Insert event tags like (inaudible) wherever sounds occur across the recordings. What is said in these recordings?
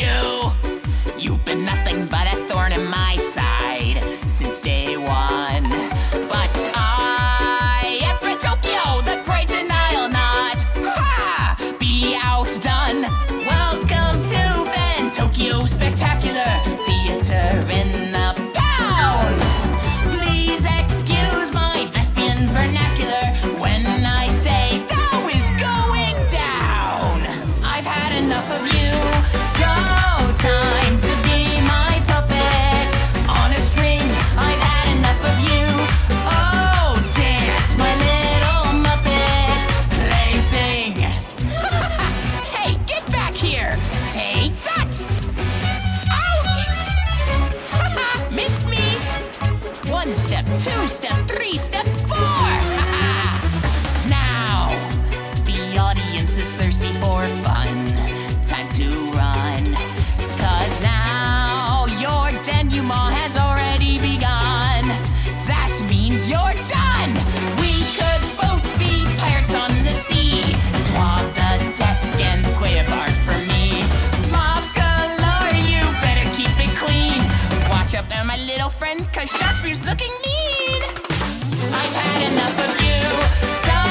you. You've been nothing but a thorn in my side since day one. But I am Tokyo, the great denial not. Ha! Be outdone. Welcome to Fantoccio Spectacular Theater in two step, three step, four! (laughs) now, the audience is thirsty for fun. Time to run. Cause now your denouement has already begun. That means you're done! Watch out there, my little friend, cause Shakespeare's looking mean. I've had enough of you, so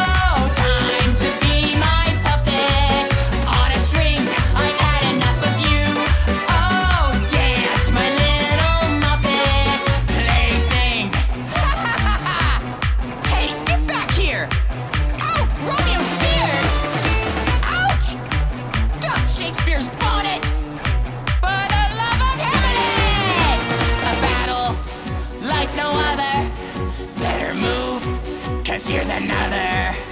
cause here's another.